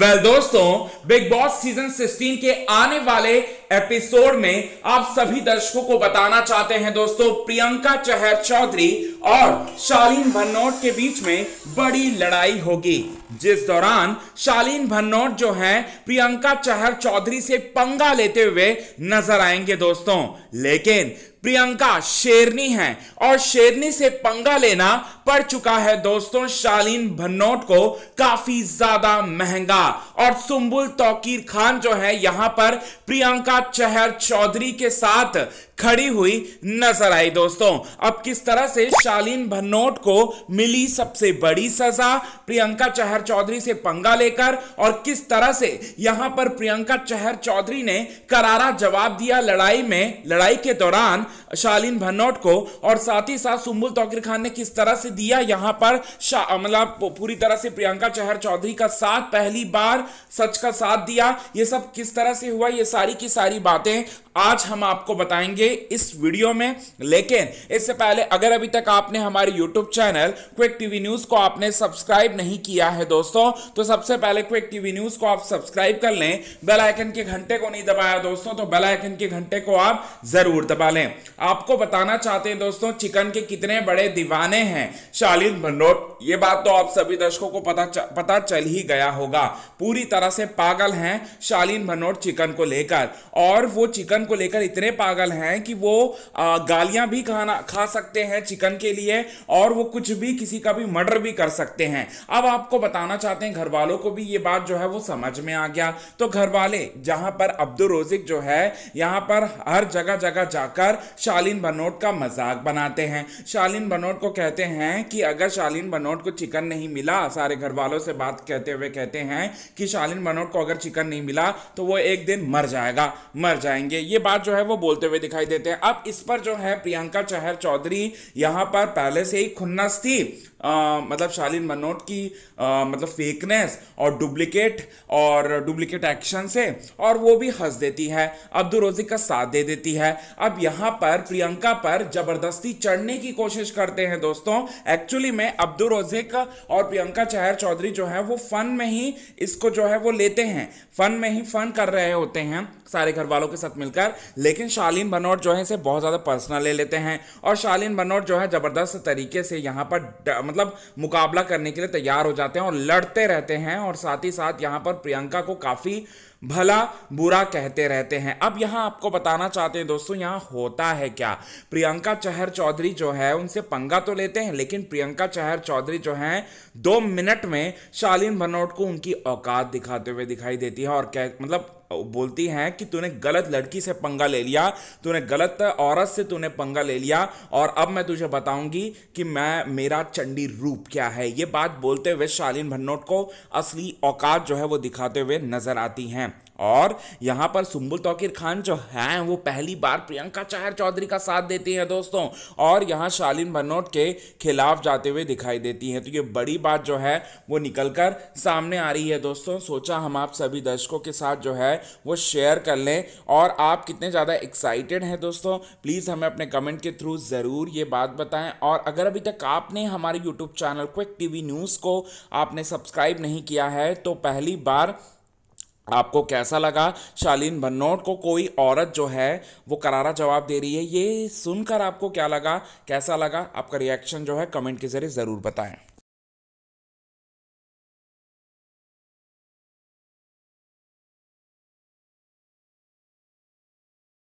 Well well, दोस्तों big boss season 16 के आने वाले एपिसोड में आप सभी दर्शकों को बताना चाहते हैं दोस्तों प्रियंका चहर चौधरी और शालीन भन्नौट के बीच में बड़ी लड़ाई होगी। जिस दौरान शालीन भन्नौट जो है प्रियंका चहर चौधरी से पंगा लेते हुए नज़र आएँगे दोस्तों। लेकिन प्रियंका शेरनी है। और शेरनी से पंगा लेना पड़ चुका है दोस्तों शालीन भन्नोट को काफ़ी ज़्यादा महँगा। और सुम्बुल तौकीर खान जो है, यहाँ पर प्रियंका चहर चौधरी के साथ खड़ी हुई नज़र आई दोस्तों। अब किस तरह से शालीन भन्नोट को मिली सबसे बड़ी सजा? प्रियंका चहर चौधरी से पंगा लेकर और किस तरह से यहाँ पर प्रियंका चहर चौधरी ने करारा जवाब दिया लड़ाई में, लड़ाई के दौरान शालीन भन्नोट को और साथ ही साथ सुम्बुल तौकीर खान ने किस तरह से दिया यहाँ पर मतलब पूरी तरह से प्रियंका चहर चौधरी का साथ पहली बार सच का साथ दिया? ये सब किस तरह से हुआ? ये सारी की सारी बातें आज हम आपको बताएँगे इस वीडियो में। लेकिन इससे पहले अगर अभी तक आपने हमारे YouTube channel quick TV news को आपने सब्सक्राइब नहीं किया है दोस्तों तो सबसे पहले क्विक टीवी न्यूज़ को आप सब्सक्राइब कर लें। बेल आइकन के घंटे को नहीं दबाया दोस्तों तो बेल आइकन के घंटे को आप ज़रूर दबा लें। आपको बताना चाहते हैं दोस्तों चिकन के कितने बड़े दीवाने हैं? शालीन भंडोट ये बात तो आप सभी दर्शकों को पता च, पता चल ही गया होगा। पूरी तरह से पागल हैं शालीन भनोट चिकन को लेकर। और वो चिकन को लेकर इतने पागल हैं कि वो गालियाँ भी खाना, खा सकते हैं चिकन के लिए और वो कुछ भी किसी का भी मर्डर भी कर सकते हैं। अब आपको बताना चाहते हैं घर वालों को भी ये बात जो है वो समझ में आ गया। तो घर वाले जहाँ पर अब्दुल रोजिक जो है, यहाँ पर हर जगह जगह जाकर शालीन बनोट का मज़ाक बनाते हैं। शालीन बनोट को कहते हैं कि अगर शालीन बनोट को चिकन नहीं मिला, सारे घर वालों से बात कहते हुए कहते हैं कि शालीन बनोट को अगर चिकन नहीं मिला तो वो एक दिन मर जाएगा, मर जाएँगे। ये बात जो है वो बोलते हुए दिखाई देते हैं। अब इस पर जो है प्रियंका चहर चौधरी यहाँ पर पहले से ही खुन्नस थी। आ, मतलब शालीन मनोट की आ, मतलब फेकनेस और डुप्लीकेट और डुप्लीकेट एक्शन से और वो भी हंस देती है अब्दुल रोजी का साथ दे देती है। अब यहाँ पर प्रियंका पर ज़बरदस्ती चढ़ने की कोशिश करते हैं दोस्तों। एक्चुअली में अब्दुल रोजिक और प्रियंका चहर चौधरी जो है वो फन में ही इसको जो है वो लेते हैं। फन में ही फन कर रहे होते हैं सारे घर वालों के साथ मिलकर। लेकिन शालीन बनोट जो है इसे बहुत ज़्यादा पर्सनल ले लेते हैं। और शालीन बनोट जो है ज़बरदस्त तरीके से यहाँ पर मतलब मुकाबला करने के लिए तैयार हो जाते हैं और लड़ते रहते हैं और साथ ही साथ यहाँ पर प्रियंका को काफ़ी भला बुरा कहते रहते हैं। अब यहाँ आपको बताना चाहते हैं दोस्तों, यहाँ होता है क्या? प्रियंका चहर चौधरी जो है, उनसे पंगा तो लेते हैं, लेकिन प्रियंका चहर चौधरी जो है, दो मिनट में शालीन भनोट को उनकी औकात दिखाते हुए दिखाई देती है और कह मतलब बोलती हैं कि तूने गलत लड़की से पंगा ले लिया, तूने गलत औरत से तूने पंगा ले लिया, और अब मैं तुझे बताऊँगी कि मैं, मेरा चंडी रूप क्या है। ये बात बोलते हुए शालीन भन्नोट को असली औकात जो है वो दिखाते हुए नज़र आती हैं। और यहाँ पर सुम्बुल तौकीर खान जो हैं, वो पहली बार प्रियंका चाहर चौधरी का साथ देती हैं दोस्तों। और यहाँ शालीन भनोट के खिलाफ जाते हुए दिखाई देती हैं। तो ये बड़ी बात जो है, वो निकल कर सामने आ रही है दोस्तों। सोचा हम आप सभी दर्शकों के साथ जो है, वो शेयर कर लें। और आप कितने ज़्यादा एक्साइटेड हैं दोस्तों? प्लीज़ हमें अपने कमेंट के थ्रू ज़रूर ये बात बताएँ। और अगर अभी तक आपने हमारे YouTube channel quick TV news को आपने सब्सक्राइब नहीं किया है तो पहली बार आपको कैसा लगा? शालीन भन्नौट को कोई औरत जो है, वो करारा जवाब दे रही है। ये सुनकर आपको क्या लगा? कैसा लगा? आपका रिएक्शन जो है कमेंट के ज़रिए ज़रूर बताएँ।